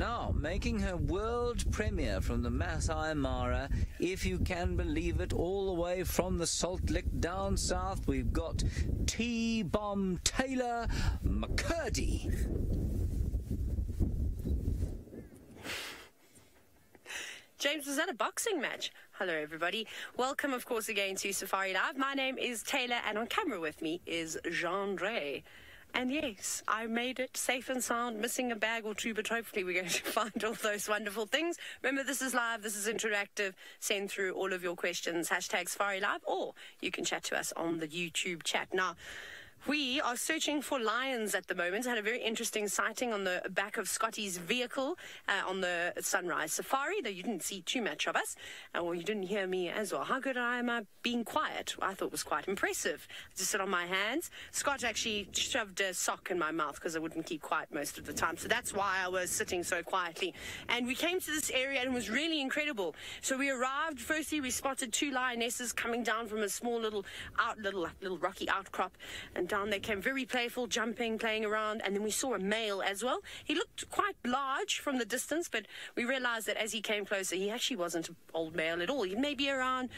Now, making her world premiere from the Masai Mara, if you can believe it, all the way from the Salt Lick down south, we've got T Bomb Tayla McCurdy. James, was that a boxing match? Hello, everybody. Welcome, of course, again to Safari Live. My name is Tayla, and on camera with me is Jean Dre. And yes, I made it safe and sound, missing a bag or two, but hopefully we're going to find all those wonderful things. Remember, this is live, this is interactive. Send through all of your questions, hashtag Safari Live, or you can chat to us on the YouTube chat. Now, we are searching for lions at the moment. I had a very interesting sighting on the back of Scotty's vehicle uh, on the Sunrise Safari, though you didn't see too much of us, uh, or you didn't hear me as well. How good am I being quiet? I thought was quite impressive. I just sit on my hands. Scott actually shoved a sock in my mouth because I wouldn't keep quiet most of the time. So that's why I was sitting so quietly. And we came to this area and it was really incredible. So we arrived. Firstly, we spotted two lionesses coming down from a small little out, little little rocky outcrop, and down. They came very playful, jumping, playing around, and then we saw a male as well. He looked quite large from the distance, but we realized that as he came closer, he actually wasn't an old male at all. He may be around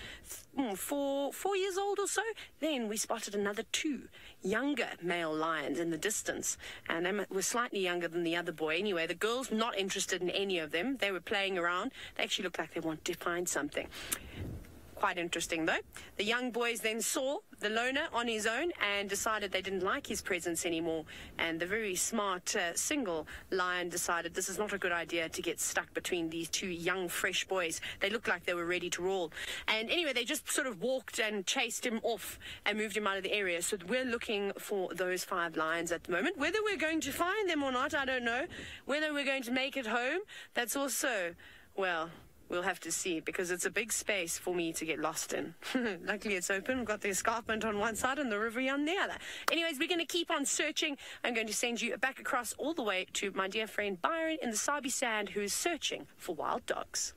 mm, four, four years old or so. Then we spotted another two younger male lions in the distance, and they were slightly younger than the other boy. Anyway, the girls not interested in any of them. They were playing around. They actually looked like they wanted to find something. Quite interesting, though. The young boys then saw the loner on his own and decided they didn't like his presence anymore. And the very smart uh, single lion decided this is not a good idea to get stuck between these two young, fresh boys. They looked like they were ready to roll. And anyway, they just sort of walked and chased him off and moved him out of the area. So we're looking for those five lions at the moment. Whether we're going to find them or not, I don't know. Whether we're going to make it home, that's also, well, We'll have to see because it's a big space for me to get lost in. Luckily, it's open. We've got the escarpment on one side and the river on the other. Anyways, we're going to keep on searching. I'm going to send you back across all the way to my dear friend Byron in the Sabi Sand who is searching for wild dogs.